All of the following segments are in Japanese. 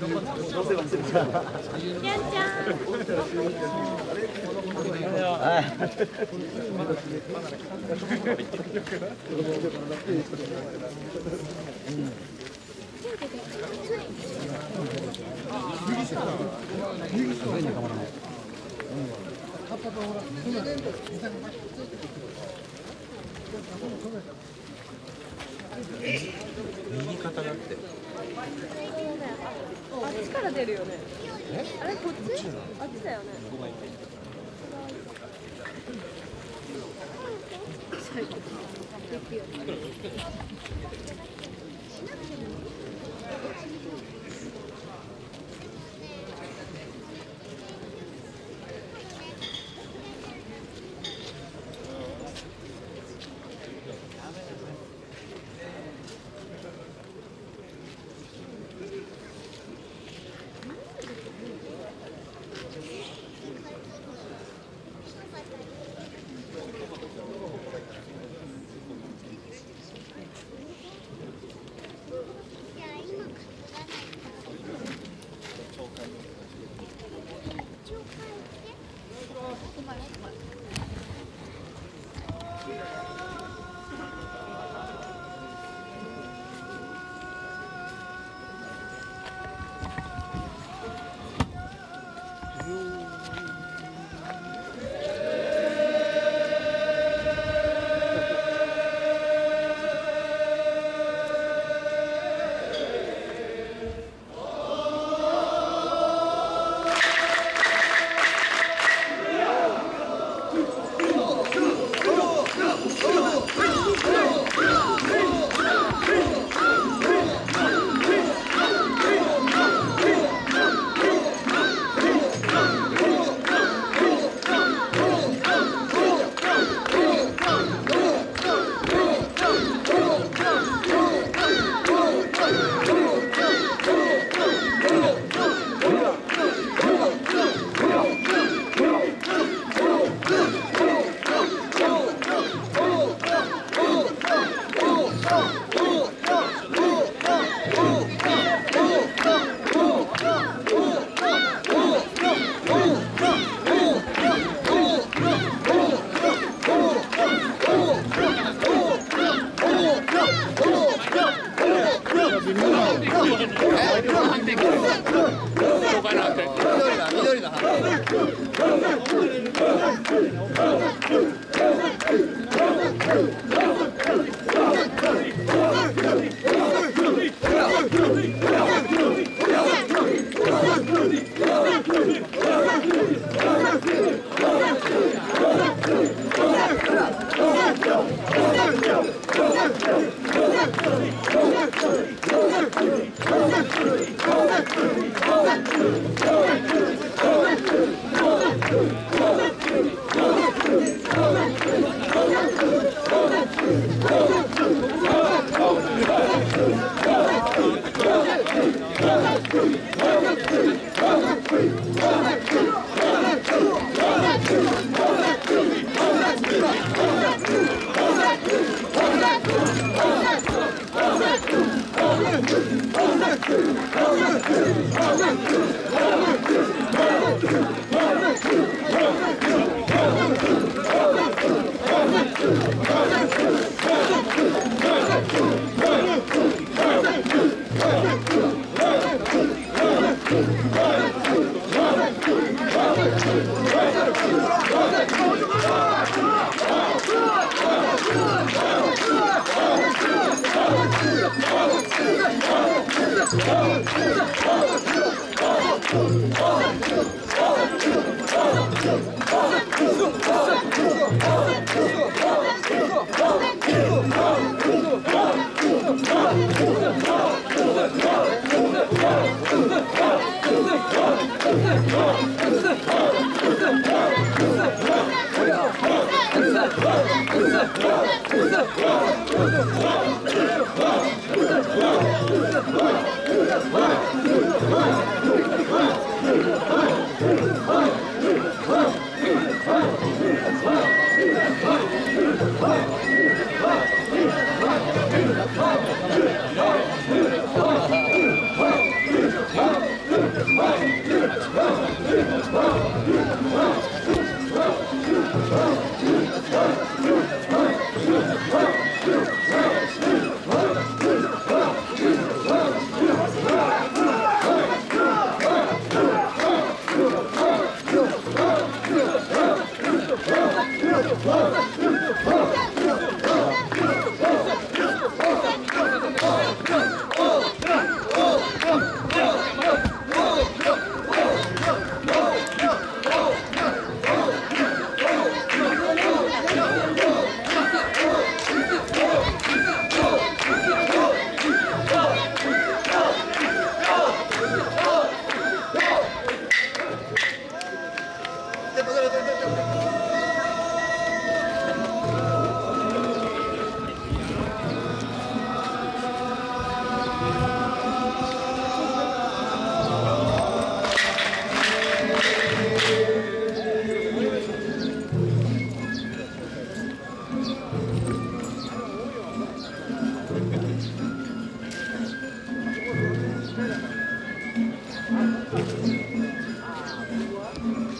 やんちゃん。右肩がってあっちから出るよね。あれこっち？あっちだよね。最緑の花きるよね「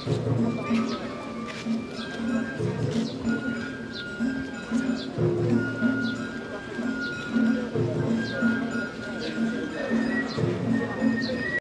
Thank you.